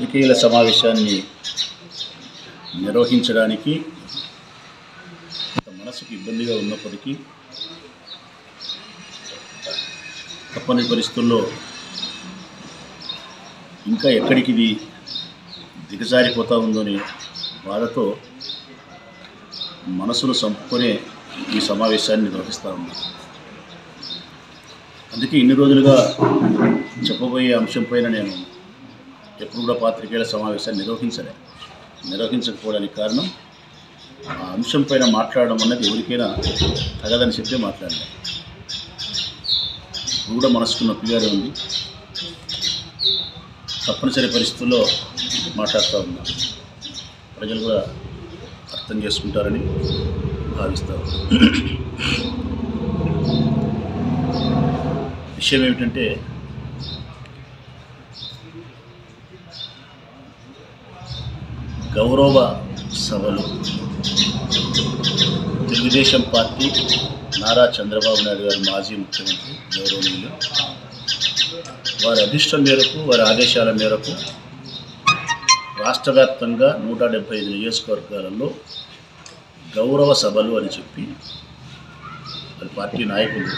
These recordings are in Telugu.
పాత్రికేయుల సమావేశాన్ని నిర్వహించడానికి మనసుకు ఇబ్బందిగా ఉన్నప్పటికీ తప్పని పరిస్థితుల్లో ఇంకా ఎక్కడికి ఇది దిగజారిపోతా ఉందని బాధతో మనసును చంపుకునే ఈ సమావేశాన్ని నిర్వహిస్తూ ఉన్నాం. అందుకే ఇన్ని రోజులుగా చెప్పబోయే అంశం పైన నేను ఎప్పుడు కూడా పాత్రికేయుల సమావేశాన్ని నిర్వహించలే. నిర్వహించకపోవడానికి కారణం ఆ అంశం పైన మాట్లాడడం అన్నది ఎవరికైనా తగదని చెప్పే మాట్లాడలే. ఇప్పుడు కూడా మనసుకు నొప్పిగానే ఉంది. తప్పనిసరి పరిస్థితుల్లో మాట్లాడుతూ ఉన్నాం. ప్రజలు కూడా అర్థం చేసుకుంటారని భావిస్తారు విషయం ఏమిటంటే గౌరవ సభలు. తెలుగుదేశం పార్టీ నారా చంద్రబాబు నాయుడు గారు మాజీ ముఖ్యమంత్రి గౌరవనీయులు. వారి అభిష్టం మేరకు వారి ఆదేశాల మేరకు రాష్ట్ర వ్యాప్తంగా నూట డెబ్బై ఐదు నియోజకవర్గాలలో గౌరవ సభలు అని చెప్పి వారి పార్టీ నాయకులు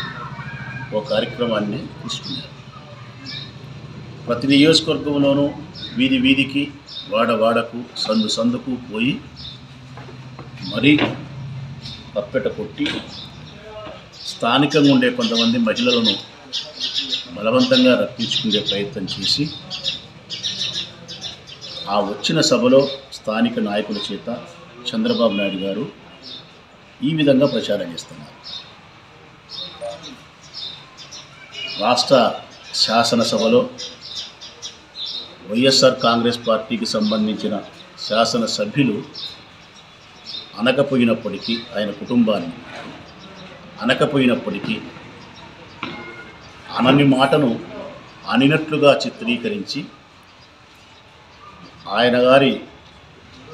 ఓ కార్యక్రమాన్ని తీసుకున్నారు. ప్రతి నియోజకవర్గంలోనూ వీధి వీధికి వాడ వాడకు సందు సందుకు పోయి మరీ తప్పెట కొట్టి స్థానికంగా ఉండే కొంతమంది మహిళలను బలవంతంగా రప్పించుకునే ప్రయత్నం చేసి ఆ వచ్చిన సభలో స్థానిక నాయకుల చేత చంద్రబాబు నాయుడు గారు ఈ విధంగా ప్రచారం చేస్తున్నారు. రాష్ట్ర శాసనసభలో వైఎస్ఆర్ కాంగ్రెస్ పార్టీకి సంబంధించిన శాసనసభ్యులు అనకపోయినప్పటికీ ఆయన కుటుంబాన్ని అనకపోయినప్పటికీ అనని మాటను అనినట్లుగా చిత్రీకరించి ఆయన గారి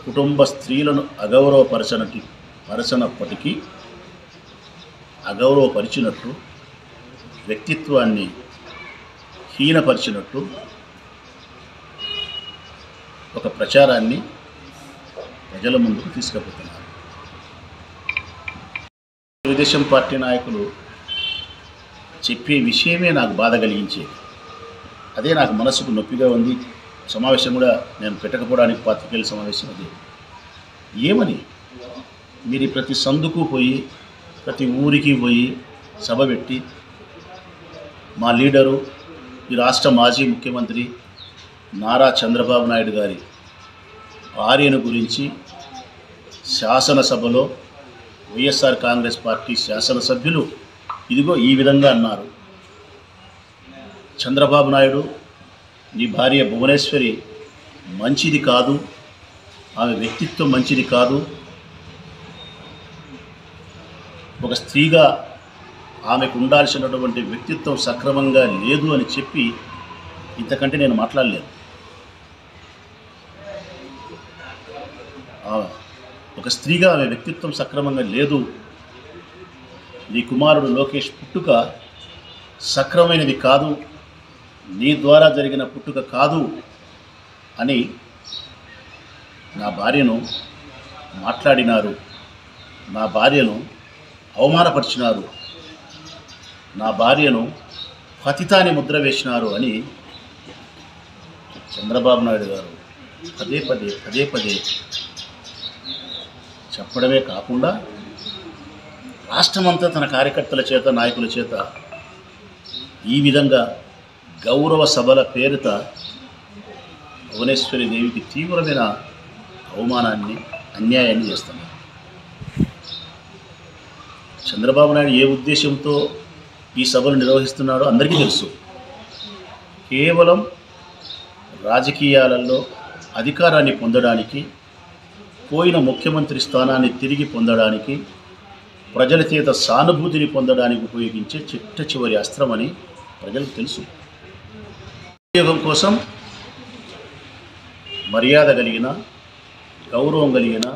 కుటుంబ స్త్రీలను అగౌరవపరచనటి పరచనప్పటికీ అగౌరవపరిచినట్లు వ్యక్తిత్వాన్ని హీనపరిచినట్టు ఒక ప్రచారాన్ని ప్రజల ముందుకు తీసుకుపోతున్నారు. తెలుగుదేశం పార్టీ నాయకులు చెప్పే విషయమే నాకు బాధ కలిగించేది. అదే నాకు మనసుకు నొప్పిగా ఉంది. సమావేశం కూడా నేను పెట్టకపోవడానికి పాత్రికేయుల సమావేశం అది. ఏమని? మీరు ప్రతి సందుకు పోయి ప్రతి ఊరికి పోయి సభ పెట్టి మా లీడరు ఈ రాష్ట్ర మాజీ ముఖ్యమంత్రి నారా చంద్రబాబు నాయుడు గారి భార్యను గురించి శాసనసభలో వైఎస్ఆర్ కాంగ్రెస్ పార్టీ శాసనసభ్యులు ఇదిగో ఈ విధంగా అన్నారు. చంద్రబాబు నాయుడు నీ భార్య భువనేశ్వరి మంచిది కాదు ఆమె వ్యక్తిత్వం మంచిది కాదు. ఒక స్త్రీగా ఆమెకు ఉండాల్సినటువంటి వ్యక్తిత్వం సక్రమంగా లేదు అని చెప్పి ఇంతకంటే నేను మాట్లాడలేదు. ఒక స్త్రీగా ఆమె వ్యక్తిత్వం సక్రమంగా లేదు. నీ కుమారుడు లోకేష్ పుట్టుక సక్రమైనది కాదు నీ ద్వారా జరిగిన పుట్టుక కాదు అని నా భార్యను మాట్లాడినారు. నా భార్యను అవమానపరిచినారు. నా భార్యను పతితాన్ని ముద్ర వేసినారు అని చంద్రబాబు నాయుడు గారు. పదే పదే పదే పదే చెప్పడమే కాకుండా రాష్ట్రమంతా తన కార్యకర్తల చేత నాయకుల చేత ఈ విధంగా గౌరవ సభల పేరిత భువనేశ్వరి దేవికి తీవ్రమైన అవమానాన్ని అన్యాయాన్ని చేస్తున్నారు. చంద్రబాబు నాయుడు ఏ ఉద్దేశంతో ఈ సభలు నిర్వహిస్తున్నాడో అందరికీ తెలుసు. కేవలం రాజకీయాలలో అధికారాన్ని పొందడానికి పోయిన ముఖ్యమంత్రి స్థానాన్ని తిరిగి పొందడానికి ప్రజల చేత సానుభూతిని పొందడానికి ఉపయోగించే చిట్ట చివరి అస్త్రమని ప్రజలకు తెలుసు. ఉద్యోగం కోసం మర్యాద కలిగిన గౌరవం కలిగిన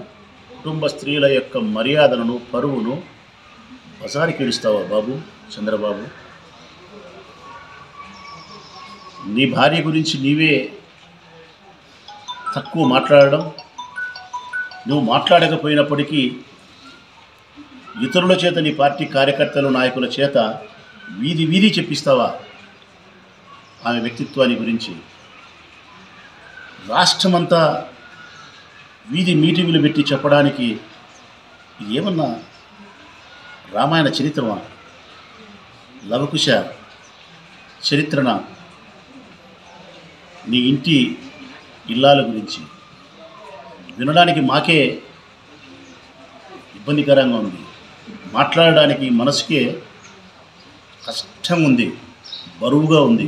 కుటుంబ స్త్రీల యొక్క మర్యాదలను పరువును బజారికి ఇడుస్తావా బాబు చంద్రబాబు? నీ భార్య గురించి నీవే తక్కువ మాట్లాడడం నువ్వు మాట్లాడకపోయినప్పటికీ ఇతరుల చేత నీ పార్టీ కార్యకర్తలు నాయకుల చేత వీధి వీధి చెప్పిస్తావా? ఆమె వ్యక్తిత్వాన్ని గురించి. రాష్ట్రమంతా వీధి మీటింగులు పెట్టి చెప్పడానికి ఇది ఏమన్నా రామాయణ చరిత్రమా? లవకుశ చరిత్రన? నీ ఇంటి ఇల్లాల గురించి. వినడానికి మాకే ఇబ్బందికరంగా ఉంది. మాట్లాడడానికి మనసుకే కష్టం ఉంది బరువుగా ఉంది.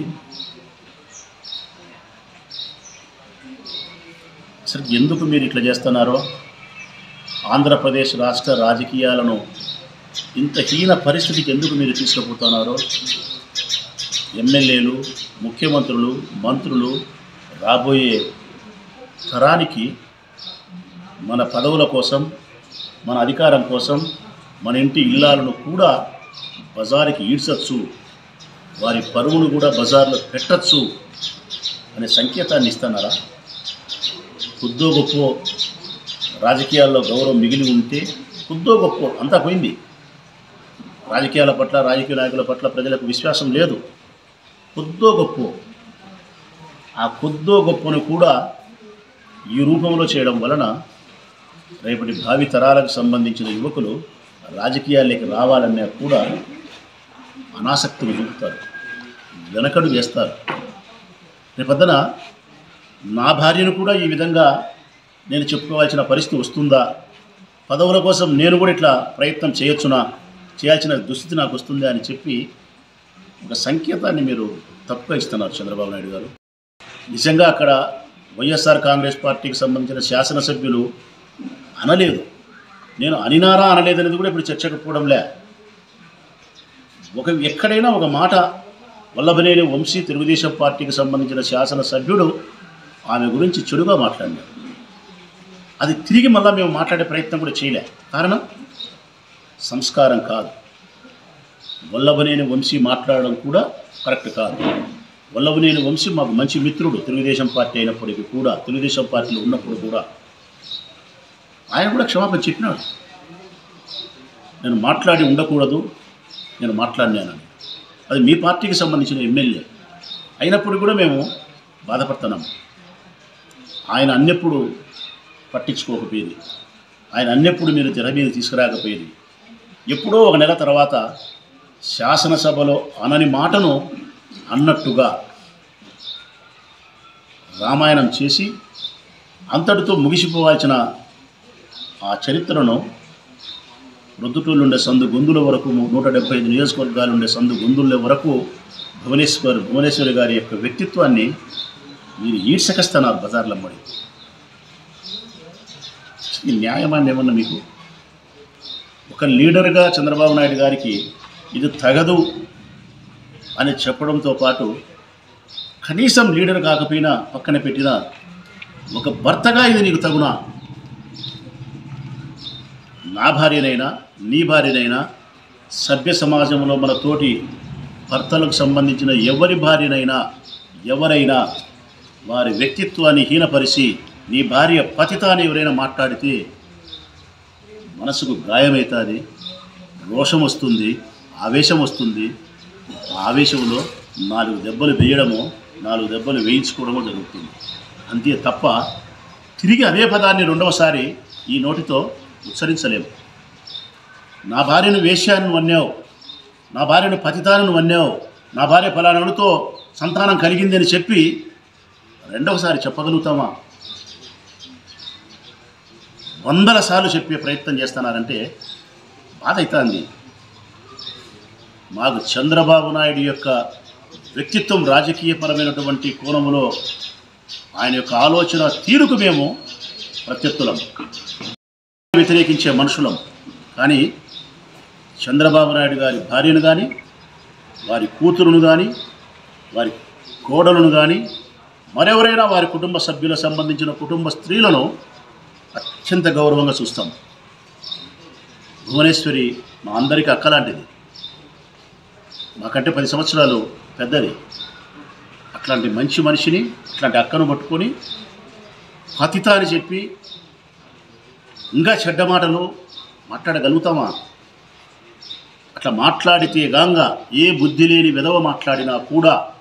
అసలు ఎందుకు మీరు ఇట్లా చేస్తున్నారో? ఆంధ్రప్రదేశ్ రాష్ట్ర రాజకీయాలను ఇంత హీన పరిస్థితికి ఎందుకు మీరు తీసుకుపోతున్నారో? ఎమ్మెల్యేలు ముఖ్యమంత్రులు మంత్రులు రాబోయే తరానికి మన పదవుల కోసం మన అధికారం కోసం మన ఇంటి ఇల్లాలను కూడా బజారుకి ఈడ్చచ్చు వారి పరువును కూడా బజార్లో పెట్టచ్చు అనే సంకేతాన్ని ఇస్తున్నారా? కొద్దో గొప్ప రాజకీయాల్లో గౌరవం మిగిలి ఉంటే కొద్దో గొప్ప అంతా పోయింది. రాజకీయాల పట్ల రాజకీయ నాయకుల పట్ల ప్రజలకు విశ్వాసం లేదు. కొద్దో గొప్ప. ఆ కొద్దో గొప్పను కూడా ఈ రూపంలో చేయడం వలన రేపటి భావి తరాలకు సంబంధించిన యువకులు రాజకీయాల్లోకి రావాలన్నా కూడా అనాసక్తిని చూపుతారు. వెనకడు వేస్తారు. రేపొద్దున నా భార్యను కూడా ఈ విధంగా నేను చెప్పుకోవాల్సిన పరిస్థితి వస్తుందా? పదవుల కోసం నేను కూడా ఇట్లా ప్రయత్నం చేయొచ్చునా? చేయాల్సిన దుస్థితి నాకు వస్తుందా అని చెప్పి ఒక సంకేతాన్ని మీరు తప్పుగా ఇస్తున్నారు చంద్రబాబు నాయుడు గారు. నిజంగా అక్కడ వైఎస్ఆర్ కాంగ్రెస్ పార్టీకి సంబంధించిన శాసనసభ్యులు అనలేదు. నేను అనినారా అనలేదనేది కూడా ఇప్పుడు చర్చకు పోవడంలే. ఒక ఎక్కడైనా ఒక మాట వల్లభనేని వంశీ తెలుగుదేశం పార్టీకి సంబంధించిన శాసనసభ్యుడు ఆమె గురించి చెడుగా మాట్లాడినాడు. అది తిరిగి మళ్ళీ మేము మాట్లాడే ప్రయత్నం కూడా చేయలే. కారణం? సంస్కారం కాదు. వల్లభనేని వంశీ మాట్లాడడం కూడా కరెక్ట్ కాదు. వల్లభనేని వంశీ మాకు మంచి మిత్రుడు. తెలుగుదేశం పార్టీ అయినప్పటికీ కూడా తెలుగుదేశం పార్టీలో ఉన్నప్పుడు కూడా. ఆయన కూడా క్షమాపణ చెప్పినాడు. నేను మాట్లాడి ఉండకూడదు నేను మాట్లాడినానని. అది మీ పార్టీకి సంబంధించిన ఎమ్మెల్యే. అయినప్పుడు కూడా మేము బాధపడుతున్నాము ఆయన అన్నెప్పుడు పట్టించుకోకపోయేది. ఆయన అన్నెప్పుడు మీరు తెర మీద తీసుకురాకపోయేది. ఎప్పుడో ఒక నెల తర్వాత శాసనసభలో అనని మాటను అన్నట్టుగా రామాయణం చేసి అంతటితో ముగిసిపోవాల్సిన ఆ చరిత్రను రొద్దుటూళ్ళు ఉండే సందు గొంతుల వరకు నూట డెబ్బై ఐదు నియోజకవర్గాలు ఉండే సందు గొంతుల వరకు భువనేశ్వర్ భువనేశ్వరి గారి యొక్క వ్యక్తిత్వాన్ని మీరు ఈడ్చకస్తున్నారు బజార్లమ్మడి ఈ న్యాయమాన్ని ఏమన్నా మీకు? ఒక లీడర్గా చంద్రబాబు నాయుడు గారికి ఇది తగదు అని చెప్పడంతో పాటు కనీసం లీడర్ కాకపోయినా పక్కన పెట్టిన ఒక భర్తగా ఇది నీకు తగునా? నా భార్యనైనా నీ భార్యనైనా సభ్య సమాజంలో మన తోటి భర్తలకు సంబంధించిన ఎవరి భార్యనైనా ఎవరైనా వారి వ్యక్తిత్వాన్ని హీనపరిచి నీ భార్య పతితాన్ని ఎవరైనా మాట్లాడితే మనసుకు గాయమవుతుంది రోషం వస్తుంది ఆవేశం వస్తుంది. ఆవేశంలో నాలుగు దెబ్బలు వేయడము నాలుగు దెబ్బలు వేయించుకోవడము జరుగుతుంది. అంతే తప్ప తిరిగి అదే పదాన్ని రెండవసారి ఈ నోటితో ఉచ్చరించలేము. నా భార్యను వేశ్యాన్ని వన్నావు నా భార్యను పతితాలను వన్నావు నా భార్య ఫలానాడుతో సంతానం కలిగింది అని చెప్పి రెండవసారి చెప్పగలుగుతామా? వందల సార్లు చెప్పే ప్రయత్నం చేస్తున్నారంటే బాధ అవుతుంది మాకు చంద్రబాబు నాయుడు యొక్క వ్యక్తిత్వం రాజకీయపరమైనటువంటి కోణంలో ఆయన యొక్క ఆలోచన తీరుకు మేము ప్రత్యర్థులం వ్యతిరేకించే మనుషులం. కానీ చంద్రబాబు నాయుడు గారి భార్యను కానీ వారి కూతురును కానీ వారి కోడలను కానీ మరెవరైనా వారి కుటుంబ సభ్యులకు సంబంధించిన కుటుంబ స్త్రీలను అత్యంత గౌరవంగా చూస్తాం. భువనేశ్వరి మా అందరికీ అక్కలాంటిది. మాకంటే పది సంవత్సరాలు పెద్దది. అట్లాంటి మంచి మనిషిని అట్లాంటి అక్కను పట్టుకొని పతిత అని చెప్పి ఇంకా చెడ్డ మాటలు మాట్లాడగలుగుతామా? అట్లా మాట్లాడితే గాంగా ఏ బుద్ధి లేని విధవ మాట్లాడినా కూడా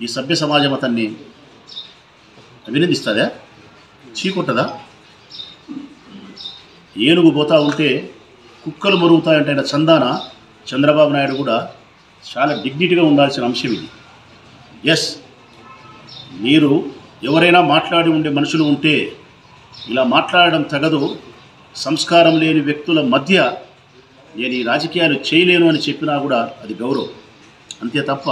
ఈ సభ్య సమాజం అతన్ని అభినందిస్తుందా? చీకొట్టదా? ఏనుగు పోతా ఉంటే కుక్కలు మరుగుతాయంటే చందాన చంద్రబాబు నాయుడు కూడా చాలా డిగ్నిటీగా ఉండాల్సిన అంశం ఇది. ఎస్ మీరు ఎవరైనా మాట్లాడి ఉండే మనుషులు ఉంటే ఇలా మాట్లాడడం తగదు. సంస్కారం లేని వ్యక్తుల మధ్య నేను ఈ రాజకీయాలు చేయలేను అని చెప్పినా కూడా అది గౌరవం. అంతే తప్ప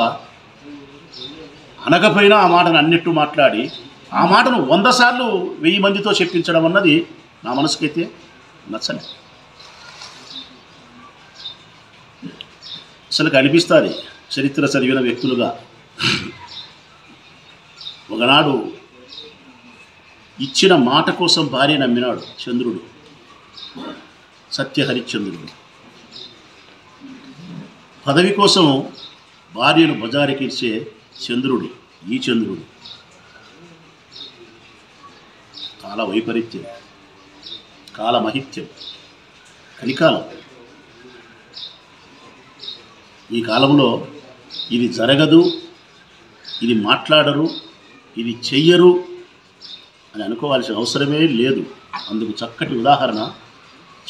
అనకపోయినా ఆ మాటను అన్నిట్టు మాట్లాడి ఆ మాటను వంద సార్లు వెయ్యి మందితో చెప్పించడం అన్నది నా మనసుకైతే నచ్చలే. అసలు కనిపిస్తుంది చరిత్ర చదివిన వ్యక్తులుగా. ఒకనాడు ఇచ్చిన మాట కోసం భార్య నమ్మినాడు చంద్రుడు. సత్యహరిశ్చంద్రుడు. పదవి కోసం భార్యను బజారికిచ్చే చంద్రుడు ఈ చంద్రుడు. కాల వైపరీత్యం కాలమహిత్యం కలికాలం ఈ కాలంలో ఇది జరగదు ఇది మాట్లాడరు ఇది చెయ్యరు అని అనుకోవాల్సిన అవసరమే లేదు. అందుకు చక్కటి ఉదాహరణ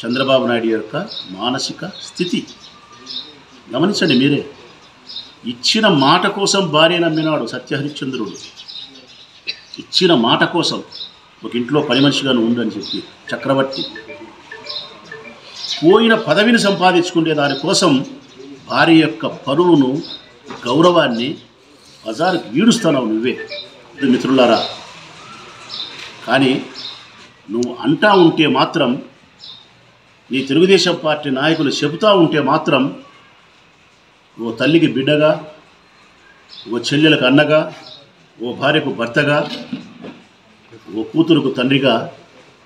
చంద్రబాబు నాయుడు యొక్క మానసిక స్థితి. గమనించండి మీరే. ఇచ్చిన మాట కోసం భార్య నమ్మినాడు సత్యహరిశ్చంద్రుడు. ఇచ్చిన మాట కోసం ఒక ఇంట్లో పని మనిషిగాను ఉండని చెప్పి చక్రవర్తి. పోయిన పదవిని సంపాదించుకునే దానికోసం భార్య యొక్క పరువును గౌరవాన్ని బజారుకు ఈడుస్తున్నావు నువ్వే. ఇది మిత్రులారా కానీ నువ్వు అంటా ఉంటే మాత్రం నీ తెలుగుదేశం పార్టీ నాయకులు చెబుతూ ఉంటే మాత్రం ఓ తల్లికి బిడ్డగా ఓ చెల్లెలకు అన్నగా ఓ భార్యకు భర్తగా ఓ కూతురుకు తండ్రిగా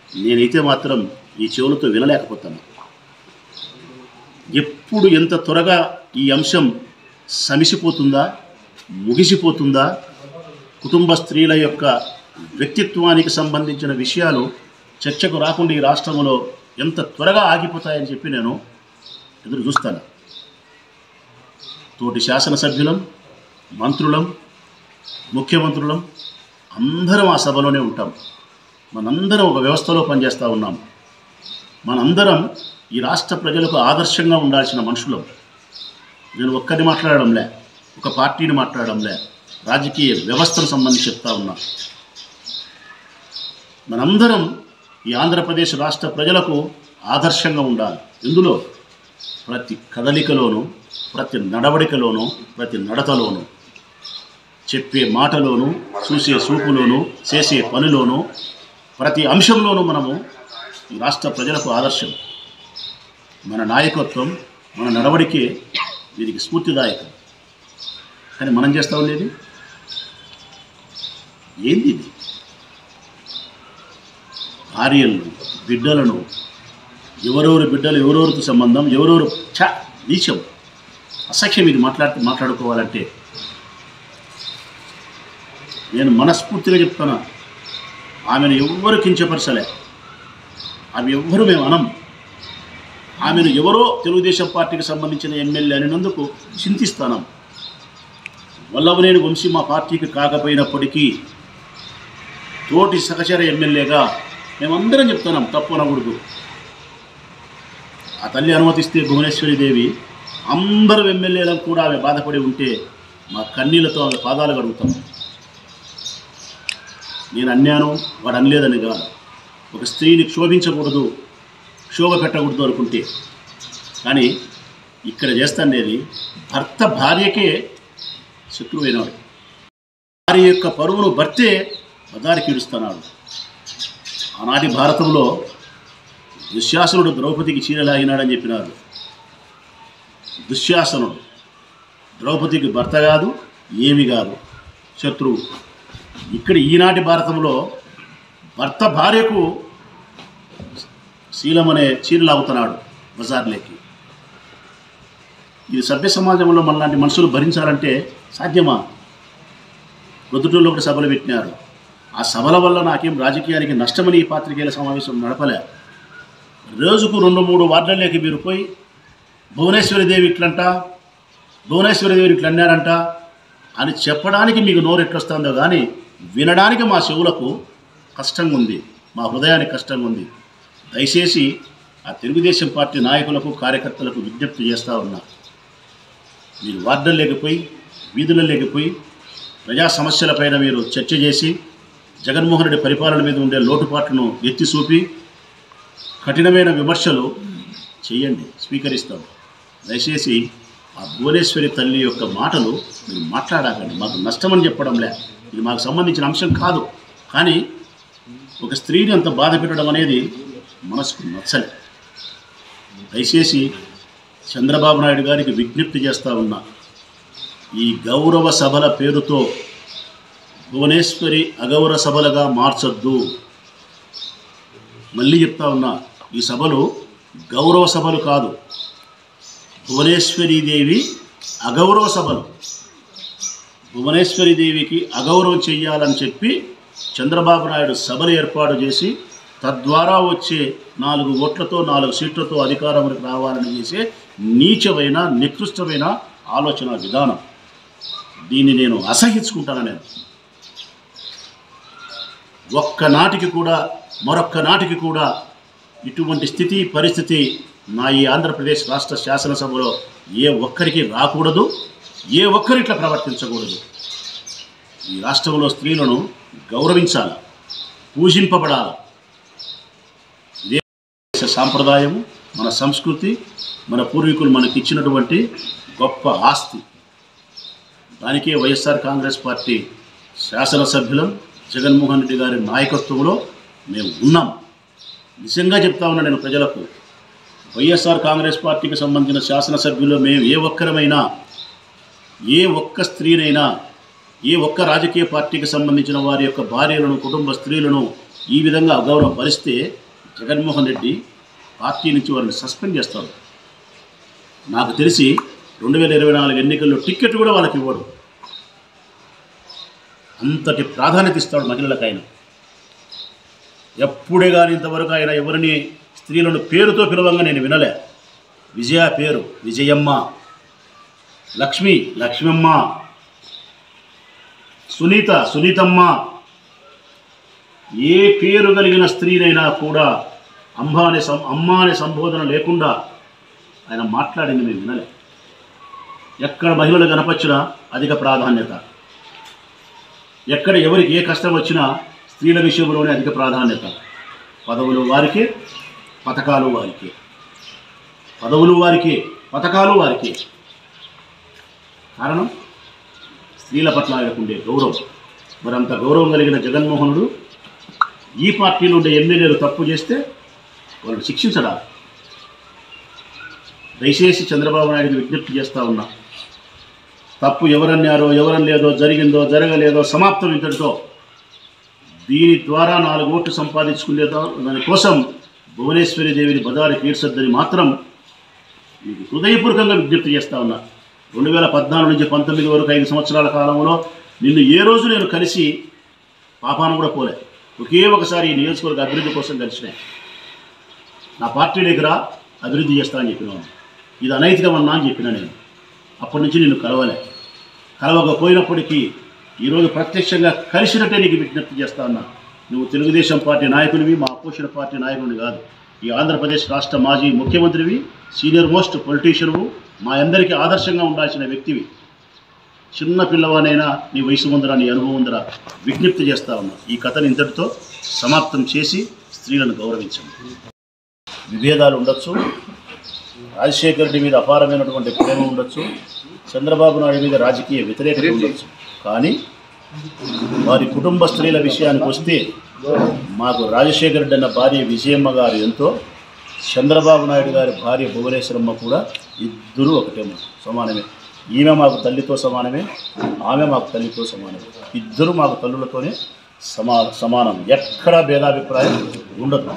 నేనైతే మాత్రం ఈ చెవులతో వినలేకపోతాను. ఎప్పుడు ఎంత త్వరగా ఈ అంశం సమిసిపోతుందా ముగిసిపోతుందా కుటుంబ స్త్రీల యొక్క వ్యక్తిత్వానికి సంబంధించిన విషయాలు చర్చకు రాకుండా ఈ రాష్ట్రంలో ఎంత త్వరగా ఆగిపోతాయని చెప్పి నేను ఎదురు చూస్తాను. తోటి శాసనసభ్యులం మంత్రులం ముఖ్యమంత్రులం అందరం ఆ సభలోనే ఉంటాం. మనందరం ఒక వ్యవస్థలో పనిచేస్తూ ఉన్నాం. మనందరం ఈ రాష్ట్ర ప్రజలకు ఆదర్శంగా ఉండాల్సిన మనుషులం. నేను ఒక్కరిని మాట్లాడడంలే ఒక పార్టీని మాట్లాడడంలే రాజకీయ వ్యవస్థను సంబంధించి చెప్తా ఉన్నా. మనందరం ఈ ఆంధ్రప్రదేశ్ రాష్ట్ర ప్రజలకు ఆదర్శంగా ఉండాలి. ఇందులో ప్రతి కదలికలోనూ ప్రతి నడవడికలోనూ ప్రతి నడతలోనూ చెప్పే మాటలోనూ చూసే చూపులోనూ చేసే పనిలోనూ ప్రతి అంశంలోనూ మనము ఈ రాష్ట్ర ప్రజలకు ఆదర్శం. మన నాయకత్వం మన నడవడికే వీరికి స్ఫూర్తిదాయకం. కానీ మనం చేస్తూ ఉండేది ఏంది ఇది? భార్యలను బిడ్డలను ఎవరెవరు బిడ్డలు ఎవరెవరికి సంబంధం ఎవరెవరు చ నీచం అసఖ్యం ఇది మాట్లాడి మాట్లాడుకోవాలంటే నేను మనస్ఫూర్తిగా చెప్తున్నా ఆమెను ఎవ్వరు కించపరచలే. ఆమె ఎవ్వరు మేము అనం. ఆమెను ఎవరో తెలుగుదేశం పార్టీకి సంబంధించిన ఎమ్మెల్యే అనినందుకు చింతిస్తాను. వల్లభనేని వంశీ మా పార్టీకి కాకపోయినప్పటికీ తోటి సహచర ఎమ్మెల్యేగా మేమందరం చెప్తున్నాం తప్పు అనకూడదు. ఆ తల్లి అనుమతిస్తే భువనేశ్వరి దేవి అందరు ఎమ్మెల్యేలకు కూడా ఆమె బాధపడి ఉంటే మా కన్నీళ్ళతో ఆమె పాదాలు కడుగుతాం. నేను అన్నాను వాడు అనలేదని కాదు. ఒక స్త్రీని క్షోభించకూడదు క్షోభ పెట్టకూడదు అనుకుంటే. కానీ ఇక్కడ చేస్తానేది భర్త భార్యకే శత్రువైనవాడు. భార్య యొక్క పరువును భర్తే బదారికి ఇడుస్తున్నాడు ఆనాటి భారతంలో దుశ్శాసనుడు ద్రౌపదికి చీరలాగినాడని చెప్పినారు. దుశ్శాసనుడు. ద్రౌపదికి భర్త కాదు ఏమి కాదు. శత్రువు. ఇక్కడ ఈనాటి భారతంలో భర్త భార్యకు శీలం అనే చీరలు అవుతున్నాడు బజార్లోకి. ఇది సభ్య సమాజంలో మనలాంటి మనుషులు భరించాలంటే సాధ్యమా? ప్రొద్దుటూరులో ఒకటి సభలు పెట్టినారు. ఆ సభల వల్ల నాకేం రాజకీయానికి నష్టమని ఈ పాత్రికేయుల సమావేశం నడపలే. రోజుకు రెండు మూడు వార్డుల్లోకి మీరు పోయి భువనేశ్వరిదేవి ఇట్లంట భువనేశ్వరిదేవి ఇట్లా అన్నారంట అని చెప్పడానికి మీకు నోరు ఎట్లొస్తుందో కానీ వినడానికి మా చెవులకు కష్టంగా ఉంది మా హృదయానికి కష్టంగా ఉంది దయచేసి ఆ తెలుగుదేశం పార్టీ నాయకులకు కార్యకర్తలకు విజ్ఞప్తి చేస్తూ ఉన్నా. మీరు వార్డుల్లోకి పోయి వీధులలోకి పోయి ప్రజా సమస్యలపైన మీరు చర్చ చేసి జగన్మోహన్ రెడ్డి పరిపాలన మీద ఉండే లోటుపాట్లను ఎత్తి చూపి కఠినమైన విమర్శలు చేయండి స్వీకరిస్తాం. దయచేసి ఆ భువనేశ్వరి తల్లి యొక్క మాటలు మీరు మాట్లాడాకండి. మాకు నష్టమని చెప్పడంలే. ఇది మాకు సంబంధించిన అంశం కాదు. కానీ ఒక స్త్రీని అంత బాధ పెట్టడం అనేది మనసుకు నచ్చలే. దయచేసి చంద్రబాబు నాయుడు గారికి విజ్ఞప్తి చేస్తూ ఉన్నా ఈ గౌరవ సభల పేరుతో భువనేశ్వరి అగౌర సభలుగా మార్చొద్దు. మళ్ళీ చెప్తా ఉన్నా ఈ సభలు గౌరవ సభలు కాదు. భువనేశ్వరీదేవి అగౌరవ సభలు. భువనేశ్వరీదేవికి అగౌరవం చెయ్యాలని చెప్పి చంద్రబాబు నాయుడు సభలు ఏర్పాటు చేసి తద్వారా వచ్చే నాలుగు ఓట్లతో నాలుగు సీట్లతో అధికారంలోకి రావాలని చేసే నీచమైన నికృష్టమైన ఆలోచన విధానం. దీన్ని నేను అసహించుకుంటాను నేను ఒక్క నాటికి కూడా మరొక్క నాటికి కూడా ఇటువంటి స్థితి పరిస్థితి నా ఈ ఆంధ్రప్రదేశ్ రాష్ట్ర శాసనసభలో ఏ ఒక్కరికి రాకూడదు ఏ ఒక్కరు ఇట్లా ప్రవర్తించకూడదు. ఈ రాష్ట్రంలో స్త్రీలను గౌరవించాలి పూజింపబడాలి. దేశ సాంప్రదాయము మన సంస్కృతి మన పూర్వీకులు మనకి ఇచ్చినటువంటి గొప్ప ఆస్తి. దానికే వైఎస్ఆర్ కాంగ్రెస్ పార్టీ శాసనసభ్యులం జగన్మోహన్ రెడ్డి గారి నాయకత్వంలో మేము ఉన్నాం. నిజంగా చెప్తా ఉన్నా నేను ప్రజలకు వైఎస్ఆర్ కాంగ్రెస్ పార్టీకి సంబంధించిన శాసనసభ్యులు మేము ఏ ఒక్కరమైనా ఏ ఒక్క స్త్రీనైనా ఏ ఒక్క రాజకీయ పార్టీకి సంబంధించిన వారి యొక్క భార్యలను కుటుంబ స్త్రీలను ఈ విధంగా అగౌరవపరిస్తే జగన్మోహన్ రెడ్డి పార్టీ నుంచి వారిని సస్పెండ్ చేస్తారు నాకు తెలిసి రెండు వేల ఇరవై నాలుగు ఎన్నికల్లో టిక్కెట్ కూడా వాళ్ళకి ఇవ్వడు. అంతటి ప్రాధాన్యత ఇస్తాడు మహిళలకు ఆయన ఎప్పుడే కానీ ఇంతవరకు ఆయన ఎవరిని స్త్రీలను పేరుతో పిలవంగా నేను వినలే. విజయ పేరు విజయమ్మ. లక్ష్మి లక్ష్మమ్మ. సునీత సునీతమ్మ. ఏ పేరు కలిగిన స్త్రీనైనా కూడా అమ్మ అనే సం అమ్మ అనే సంబోధన లేకుండా ఆయన మాట్లాడింది మేము వినలే. ఎక్కడ మహిళలు కనపచ్చినా అధిక ప్రాధాన్యత. ఎక్కడ ఎవరికి ఏ కష్టం వచ్చినా స్త్రీల విషయంలోనే అధిక ప్రాధాన్యత. పదవులు వారికే పథకాలు వారికే. పదవులు వారికే పథకాలు వారికే. కారణం? స్త్రీల పట్ల ఆయనకుండే గౌరవం. మరి అంత గౌరవం కలిగిన జగన్మోహనుడు ఈ పార్టీలో ఉండే ఎమ్మెల్యేలు తప్పు చేస్తే వాళ్ళని శిక్షించడా దయచేసి చంద్రబాబు నాయుడికి విజ్ఞప్తి చేస్తూ ఉన్నా. తప్పు ఎవరన్నారో ఎవరని లేదో జరిగిందో జరగలేదో సమాప్తం ఇద్దరితో. దీని ద్వారా నాలుగు ఓట్లు సంపాదించుకునేదో. దానికోసం భువనేశ్వరి దేవిని బదారి తీర్చొద్దని మాత్రం మీకు హృదయపూర్వకంగా విజ్ఞప్తి చేస్తా ఉన్నా. రెండు వేల పద్నాలుగు నుంచి పంతొమ్మిది వరకు ఐదు సంవత్సరాల కాలంలో నిన్ను ఏ రోజు నేను కలిసి పాపాన కూడా పోలే. ఒకే ఒకసారి ఈ నియోజకవర్గ అభివృద్ధి కోసం కలిసినాయి నా పార్టీ దగ్గర అభివృద్ధి చేస్తా అని చెప్పినాను. ఇది అనైతికమన్నా అని చెప్పిన నేను. అప్పటి నుంచి నేను కలవలే. కలవకపోయినప్పటికీ ఈరోజు ప్రత్యక్షంగా కలిసినట్టే నీకు విజ్ఞప్తి చేస్తా ఉన్నా. నువ్వు తెలుగుదేశం పార్టీ నాయకునివి మా పోషణ పార్టీ నాయకుడిని కాదు. ఈ ఆంధ్రప్రదేశ్ రాష్ట్ర మాజీ ముఖ్యమంత్రివి సీనియర్ మోస్ట్ పొలిటీషియన్వు మా అందరికీ ఆదర్శంగా ఉండాల్సిన వ్యక్తివి. చిన్న పిల్లవానైనా నీ వయసు ముందరా నీ అనుభవం ముందర విజ్ఞప్తి చేస్తా ఉన్నా. ఈ కథను ఇంతటితో సమాప్తం చేసి స్త్రీలను గౌరవించండి. విభేదాలు ఉండొచ్చు రాజశేఖర రెడ్డి మీద అపారమైనటువంటి ప్రేమ ఉండొచ్చు చంద్రబాబు నాయుడు మీద రాజకీయ వ్యతిరేకత ఉండొచ్చు. కానీ వారి కుటుంబ స్త్రీల విషయానికి వస్తే మాకు రాజశేఖర రెడ్డి అన్న భార్య విజయమ్మ గారు ఎంతో చంద్రబాబు నాయుడు గారి భార్య భువనేశ్వరమ్మ కూడా ఇద్దరూ ఒకటే సమానమే. ఈమె మాకు తల్లితో సమానమే ఆమె మాకు తల్లితో సమానమే. ఇద్దరు మాకు తల్లులతోనే సమా సమానం. ఎక్కడా భేదాభిప్రాయం ఉండదు.